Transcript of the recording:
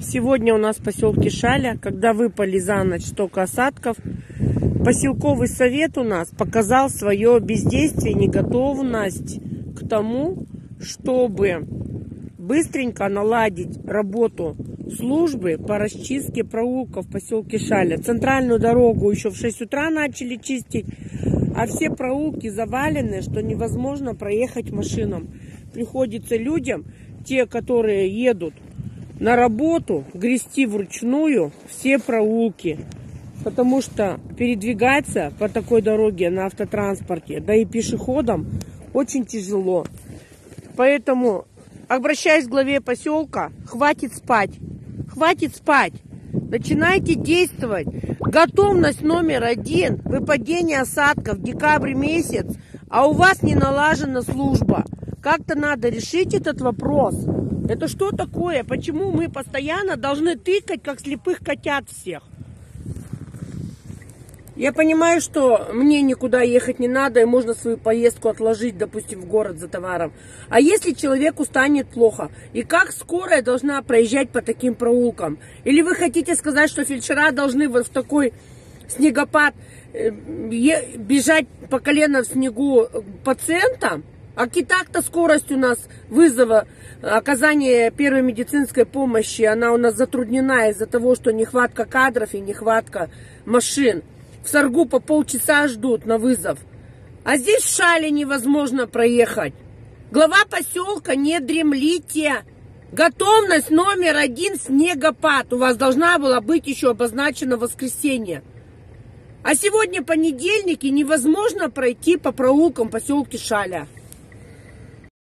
Сегодня у нас в поселке Шаля, когда выпали за ночь столько осадков, поселковый совет у нас показал свое бездействие, неготовность к тому, чтобы быстренько наладить работу службы по расчистке проулков в поселке Шаля. Центральную дорогу еще в 6 утра начали чистить, а все проулки завалены, что невозможно проехать машинам. Приходится людям, те, которые едут на работу, грести вручную все проулки. Потому что передвигаться по такой дороге на автотранспорте, да и пешеходам очень тяжело. Поэтому обращаюсь к главе поселка, хватит спать. Хватит спать. Начинайте действовать. Готовность номер один. Выпадение осадков в декабре месяц. А у вас не налажена служба. Как-то надо решить этот вопрос. Это что такое? Почему мы постоянно должны тыкать, как слепых котят всех? Я понимаю, что мне никуда ехать не надо, и можно свою поездку отложить, допустим, в город за товаром. А если человеку станет плохо? И как скорая должна проезжать по таким проулкам? Или вы хотите сказать, что фельдшера должны вот в такой снегопад э, бежать по колено в снегу пациентам? А так-то скорость у нас вызова оказания первой медицинской помощи, она у нас затруднена из-за того, что нехватка кадров и нехватка машин в Саргу по полчаса ждут на вызов. А здесь в Шале невозможно проехать. Глава поселка, не дремлите. Готовность номер один снегопад. У вас должна была быть еще обозначена воскресенье. А сегодня понедельник и невозможно пройти по проулкам поселки Шаля.